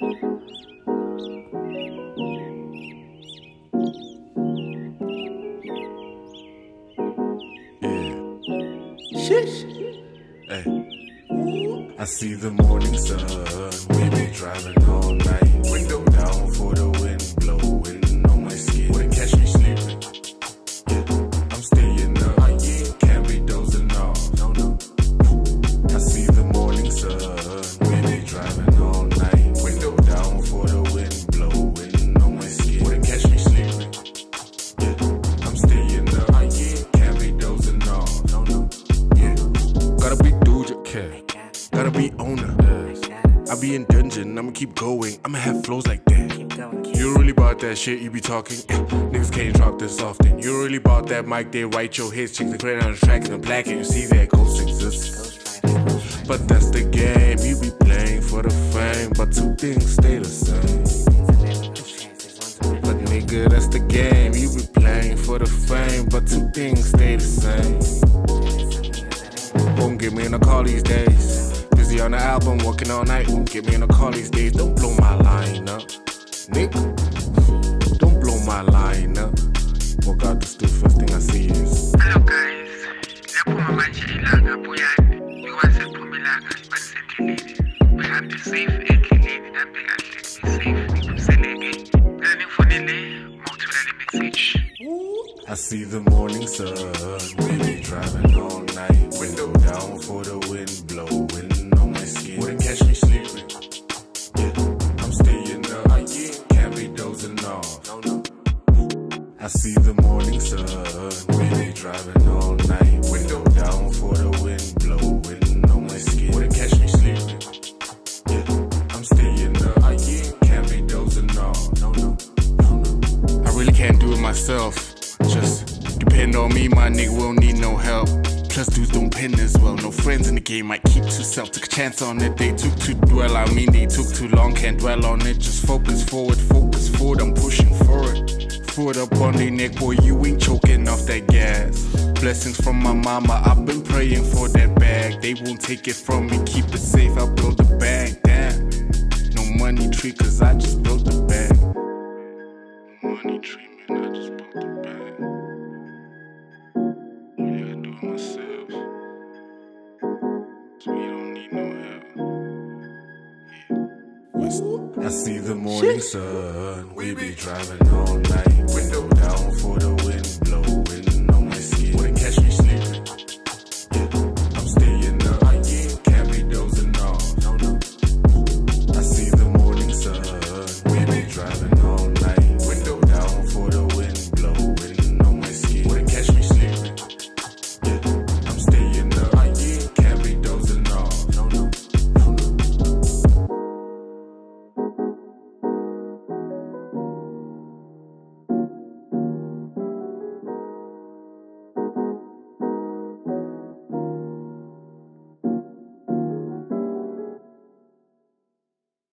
I see the morning sun. We be driving all night. Window down for the wind blowing be in dungeon, I'ma keep going. I'ma have flows like that. You really bought that shit you be talking? Eh, Niggas can't drop this often. You really bought that mic, they write your hits, check the credit on the track and the black, and you see that ghost exists. But that's the game, you be playing for the fame, but two things stay the same. But nigga, that's the game, you be playing for the fame, but two things stay the same. Won't get me in a call these days. Busy on the album, working all night. Get me in a call these days. Don't blow my line up, nigga. Don't blow my line up. Oh Walk out the stoop, first thing I see is. Hello guys, liyaphuma manje ilanga buyani ikwazi liphuma ilanga banisendleleni behambe safe endleleni nihambe kahle nibe safe nikhuseleke phela nifonele uma uthola le message I see the morning sun. We be driving all night. Window down for the I see the morning sun. Be driving all night. Window down for the wind blowing on my skin. Wouldn't catch me sleeping. Yeah, I'm staying up. Can't be dozing off. No, no. I really can't do it myself. Just depend on me, my nigga. We don't need no help. Plus, dudes don't pin as well. No friends in the game. I keep to self. Took a chance on it. They took too dwell. I mean, they took too long. Can't dwell on it. Just focus forward, focus forward. Foot up on the neck, boy. You ain't choking off that gas. Blessings from my mama. I've been praying for that bag. They won't take it from me. Keep it safe. I build the bag. Damn. No money tree, cause I just built the bag. Money tree, man, I just built the bag. Yeah, I do it myself. I see the morning sun. We be driving all night. Window down for the.